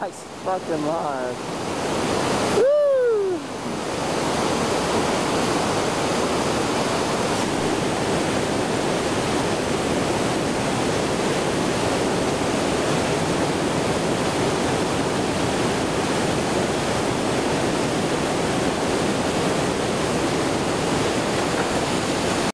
guy's fucking live.